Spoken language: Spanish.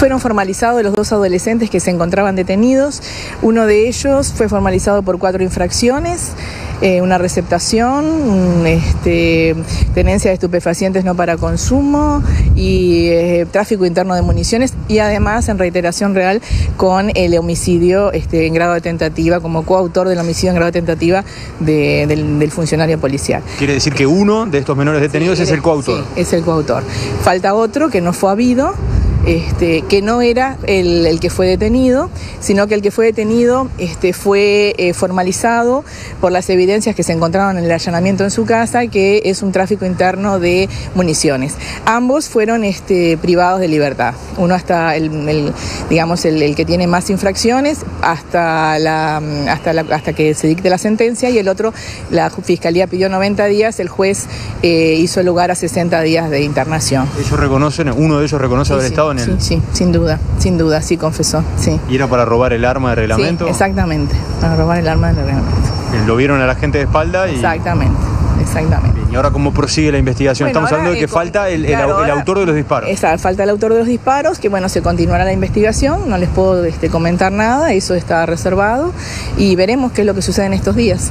Fueron formalizados los dos adolescentes que se encontraban detenidos. Uno de ellos fue formalizado por cuatro infracciones. Eh, una receptación, este, tenencia de estupefacientes no para consumo y eh, tráfico interno de municiones y además en reiteración real con el homicidio este, en grado de tentativa, como coautor del homicidio en grado de tentativa del, funcionario policial. Quiere decir que uno de estos menores detenidos es el coautor. Sí, es el coautor. Falta otro que no fue habido este, que no era el, que fue detenido, sino que el que fue detenido este, fue eh, formalizado por las evidencias que se encontraron en el allanamiento en su casa, que es un tráfico interno de municiones. Ambos fueron este, privados de libertad, uno hasta el, digamos el, que tiene más infracciones hasta la, hasta hasta que se dicte la sentencia y el otro la fiscalía pidió 90 días, el juez eh, hizo lugar a 60 días de internación. Ellos reconocen, uno de ellos reconoce haber estado Sí, sí, sin duda, sin duda, sí confesó, sí. ¿Y era para robar el arma de reglamento? Sí, exactamente, para robar el arma de reglamento. Lo vieron a la gente de espalda y... Exactamente. Exactamente. ¿Y ahora cómo prosigue la investigación? Estamos hablando de que falta el, autor de los disparos. Exacto, falta el autor de los disparos, que bueno, se continuará la investigación, no les puedo este, comentar nada, eso está reservado y veremos qué es lo que sucede en estos días.